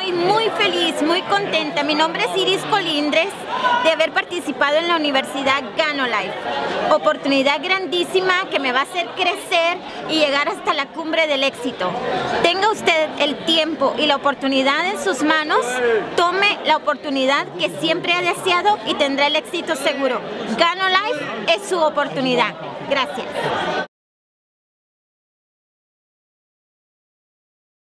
Estoy muy feliz, muy contenta. Mi nombre es Iris Colindres de haber participado en la Universidad Ganolife. Oportunidad grandísima que me va a hacer crecer y llegar hasta la cumbre del éxito. Tenga usted el tiempo y la oportunidad en sus manos, tome la oportunidad que siempre ha deseado y tendrá el éxito seguro. Ganolife es su oportunidad. Gracias.